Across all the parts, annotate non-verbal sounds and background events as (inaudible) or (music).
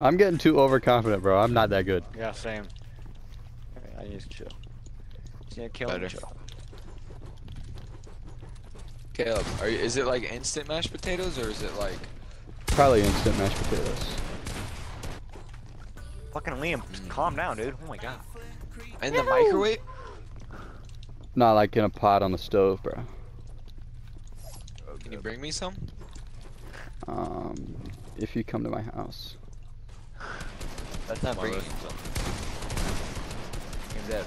I'm getting too overconfident, bro. I'm not that good. Yeah, same. Okay, I need to chill. Just need to kill and Better. chill. Caleb, are you, is it like instant mashed potatoes or is it like? Probably instant mashed potatoes. Fucking Liam, just calm down, dude. Oh my god. In the microwave? Not like in a pot on the stove, bro. Can you bring me some? Um, if you come to my house. That's not Come on, bringing bro. him some. He's dead.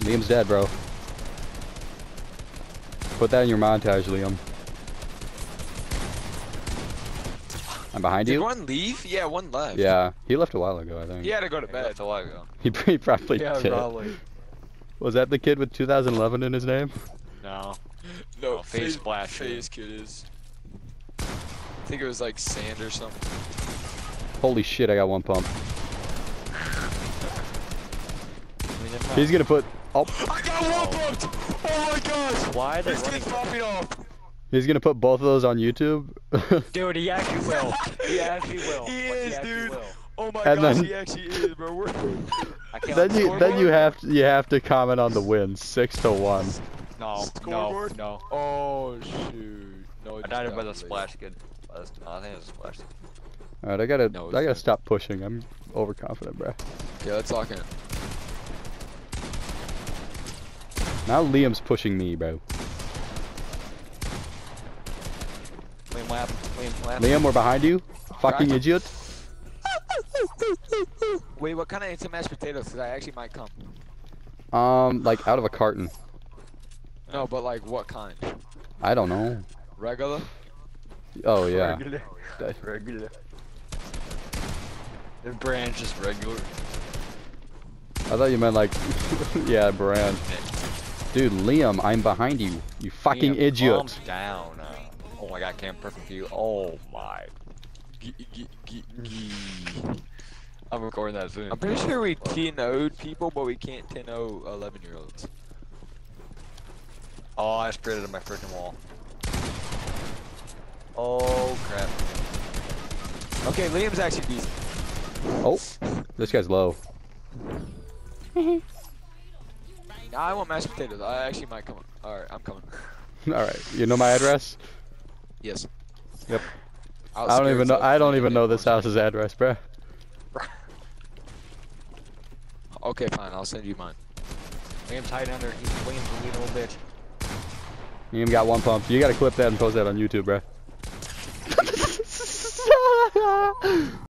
Liam's dead, bro. Put that in your montage, Liam. I'm behind Did you. one leave? Yeah, one left. Yeah, he left a while ago, I think. He had to go to He bed. left a while ago. He, (laughs) he probably Yeah, did. probably. Was that the kid with 2011 in his name? No. (laughs) No, Oh, face splash, Face kid is. I think it was like sand or something. Holy shit, I got one pump. I mean, it's not- He's gonna put. Oh, I got one pumped! Oh my gosh! Why are they This running? kid's popping off! he's gonna put both of those on YouTube. (laughs) Dude, he actually will. He actually (laughs) will. He Like, is, actually dude. Will. Oh my And gosh, then- he actually is, bro. We're... (laughs) I can't then you scoreboard? then you have to you have to comment on the win, six to one. No, no, Scoreboard? no. Oh shoot. No, it I died by the splash kid. Uh, I think it was a splash. All right, I gotta No, I gotta not. stop pushing. I'm overconfident, bro. Yeah, let's lock in. Now Liam's pushing me, bro. Liam, what happened? Liam, what happened? Liam, we're behind you. Fucking Right. idiot. Wait, what kind of instant mashed potatoes? Cause I actually might come. Um, like out of a carton. No, but like what kind? I don't know. Regular? Oh yeah. Regular. That- Regular. The brand's just regular. I thought you meant like, (laughs) yeah, brand. Dude, Liam, I'm behind you. You fucking Liam, idiot. Calm down. Uh, oh my god, Cam, perfect for you. Oh my. G- g- g- g- I'm recording that soon. I'm pretty sure we 10 0'd people, but we can't 10 0 11 year olds. Oh, I sprayed it on my freaking wall. Oh crap. Okay, Liam's actually decent. Oh, this guy's low. (laughs) Nah, I want mashed potatoes. I actually might come. Alright, I'm coming. (laughs) All right, you know my address? Yes. Yep. I'll I don't even know. I don't even know this house's address, bruh. (laughs) Okay, fine. I'll send you mine. Liam's hiding under. He's Liam's a little bitch. You even got one pump. You gotta clip that and post that on YouTube, bro.